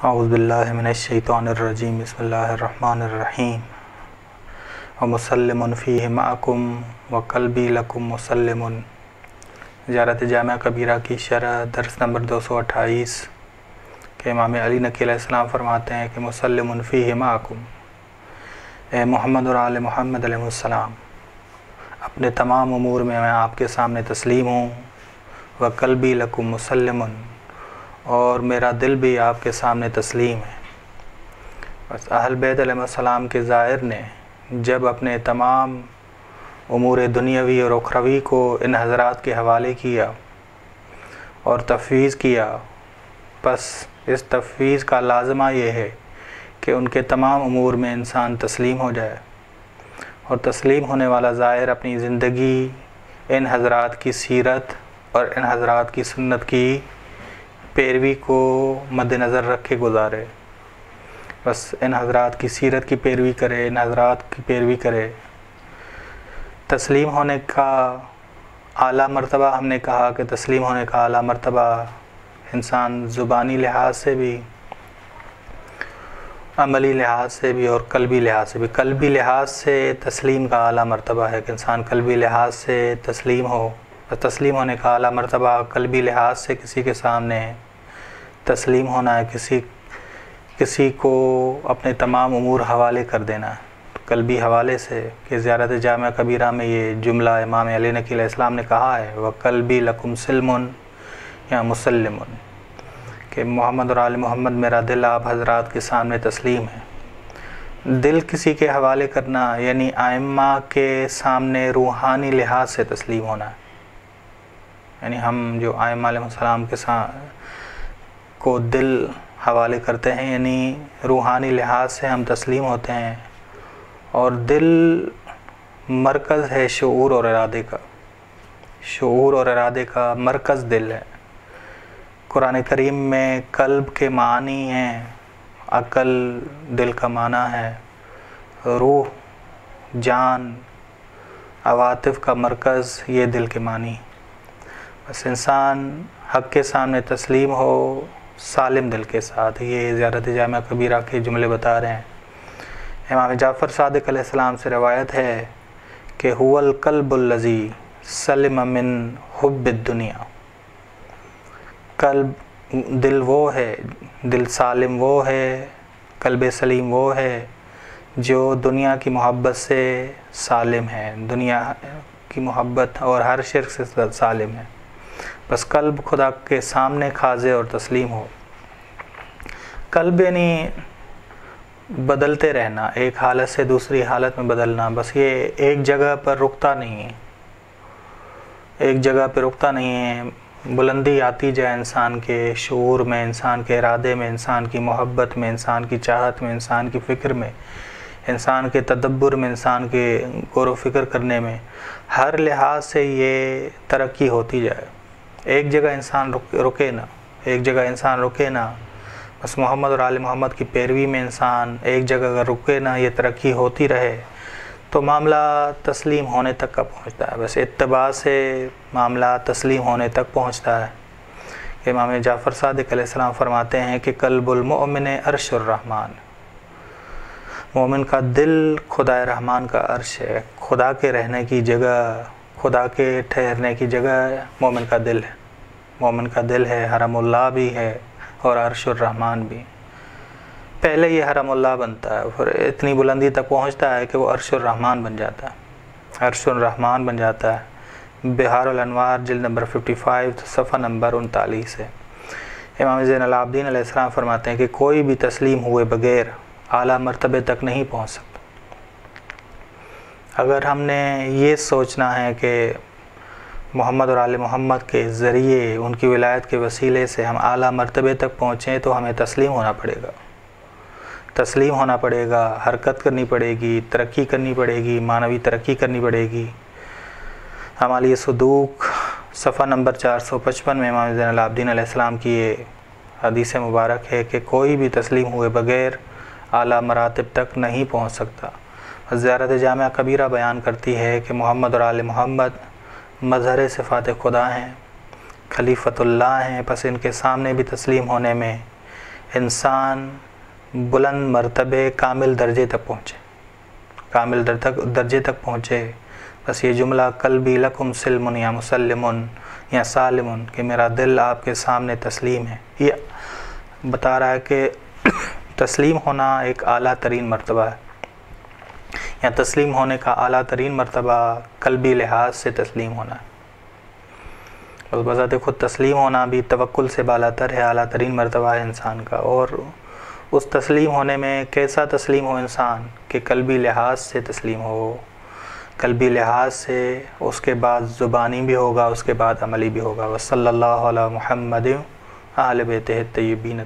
अज़बिल्लिनशैतरजीम बसमीम वमसलमफ़ी माकुम व कलबी लकुम मुसलम जरत जाम कबीरा की शरह दरस नंबर दो सौ अट्ठाईस के इमाम अली नकीम फरमाते हैं कि मुसलमफ़ी माकुम ए मोहम्मद और आल मोहम्मद अपने तमाम अमूर में मैं आपके सामने तस्लीम हूँ व कलबी लकुम मुसलमन और मेरा दिल भी आपके सामने तस्लीम है। बस अहल बैतम के ज़ाहिर ने जब अपने तमाम अमूर दुनियावी और उखरवी को इन हजरात के हवाले किया और तफवीज़ किया, बस इस तफवीज़ का लाजमा ये है कि उनके तमाम अमूर में इंसान तस्लीम हो जाए और तस्लीम होने वाला ज़ाहिर अपनी ज़िंदगी इन हजरात की सीरत और इन हजरात की सुन्नत की पैरवी को मद्दनज़र रख गुजारे। बस इन हजरात की सीरत की पैरवी करे, इन हजरात की पैरवी करे। तस्लीम होने का आला मरतबा, हमने कहा कि तस्लीम होने का आला मरतबा इंसान ज़ुबानी लिहाज से भी, अमली लिहाज से भी और कल्बी लिहाज से भी। कल्बी लिहाज से तस्लीम का आला मरतबा है कि इंसान कल्बी लिहाज से तस्लीम हो। तस्लीम होने का अला मरतबा कल्बी लिहाज से किसी के सामने तस्लीम होना है किसी किसी को अपने तमाम अमूर हवाले कर देना कल्बी हवाले से कि ज़्यारत जाम कबीरा में ये जुमला इमाम अली नकील इस्लाम ने कहा है, वह कल्बी लकुम सलमन या मुसलम कि मोहम्मद और आल मोहम्मद, मेरा दिल आप हजरात के सामने तस्लीम है। दिल किसी के हवाले करना, यानी आइम्मा के सामने रूहानी लिहाज से तस्लीम होना यानी हम जो आयम के साथ को दिल हवाले करते हैं, यानी रूहानी लिहाज से हम तस्लीम होते हैं। और दिल मरकज़ है शूर और इरादे का। शूर और इरादे का मरकज़ दिल है। कुरान करीम में कल्ब के मानी हैं, अकल दिल का माना है। रूह, जान, अवातिफ़ का मरकज़ ये दिल के मानी। बस इंसान हक के सामने तस्लीम हो, सालिम दिल के साथ। ये ज़्यारत जाम कबीरा के जुमले बता रहे हैं। इमाम जाफ़र सदक से रवायत है कि हुल कल्बुल्लजी सलम मिन हुब दुनिया। कल्ब, दिल वो है, दिल सालिम वो है, कल्ब सलीम वो है, जो दुनिया की मोहब्बत से सालिम है। दुनिया की मोहब्बत और हर शिरक से सालिम है। बस कल्ब खुदा के सामने खाजे और तस्लीम हो। कल्ब यानी बदलते रहना, एक हालत से दूसरी हालत में बदलना, बस ये एक जगह पर रुकता नहीं है। एक जगह पर रुकता नहीं है, बुलंदी आती जाए इंसान के शूर में, इंसान के इरादे में, इंसान की मोहब्बत में, इंसान की चाहत में, इंसान की फ़िक्र में, इंसान के तदब्बर में, इंसान के गौर फ़िक्र करने में, हर लिहाज से ये तरक्की होती जाए। एक जगह इंसान रुक, रुके ना, एक जगह इंसान रुके ना, बस मोहम्मद और आल मोहम्मद की पैरवी में इंसान एक जगह अगर रुके ना, ये तरक्की होती रहे तो मामला तस्लीम होने तक का पहुँचता है। बस इतबा से मामला तस्लीम होने तक पहुँचता है। इमाम जाफ़र सदक़ फरमाते हैं कि कल्बुलमोमिन अरशुर्रहमान मोमिन का दिल खुदा रहमान का अर्श है। खुदा के रहने की जगह खुदा के ठहरने की जगह मोमिन का दिल है। मोमिन का दिल है हरमुल्ला भी है और अरशुर्रहमान भी। पहले ये हरमुल्ला बनता है, फिर इतनी बुलंदी तक पहुँचता है कि वो अरशुर्रहमान बन जाता है। अरशुर्रहमान बन जाता है। बिहार अनवार जिल नंबर 55 सफ़ा नंबर उनतालीस है। इमाम जैन अलाब्दीन फरमाते हैं कि कोई भी तस्लीम हुए बगैर आला मरतबे तक नहीं पहुँच सकता। अगर हमने ये सोचना है कि मोहम्मद और आल मोहम्मद के ज़रिए, उनकी विलायत के वसीले से हम आला मरतबे तक पहुँचें तो हमें तस्लीम होना पड़ेगा। तस्लीम होना पड़ेगा, हरकत करनी पड़ेगी, तरक्की करनी पड़ेगी, मानवी तरक्की करनी पड़ेगी। हमारी सदूक, सफ़ा नंबर 455 में इमाम जैन की ये हदीस मुबारक है कि कोई भी तस्लीम हुए बग़ैर आला मरातब तक नहीं पहुँच सकता। ज़्यारत जाम कबीरा बयान करती है कि मोहम्मद और आल मोहम्मद मज़हर सिफ़ात खुदा हैं खलीफ़तुल्ला हैं, बस इनके सामने भी तस्लीम होने में इंसान बुलंद मरतबे कामिल दर्जे तक पहुँचे। कामिल दर तक, दर्जे तक पहुँचे। बस ये जुमला कल भी लकुम सिलमुन या मुसलम या सालिमुन कि मेरा दिल आपके सामने तस्लीम है। ये बता रहा है कि तस्लीम होना एक अली तरीन मरतबा है। या तस्लीम होने का आला तरीन मरतबा कल्बी लिहाज से तस्लीम होना है। बस बज़ात खुद तस्लीम होना भी तवक्ल से बालातर है अला तरीन मरतबा है इंसान का। और उस तस्लीम होने में कैसा तस्लीम हो इंसान? कि कल्बी लिहाज से तस्लीम हो। कल्बी लिहाज से उसके बाद ज़ुबानी भी होगा, उसके बाद अमली भी होगा। वसल्ला महमद आल बेत तय्यबीन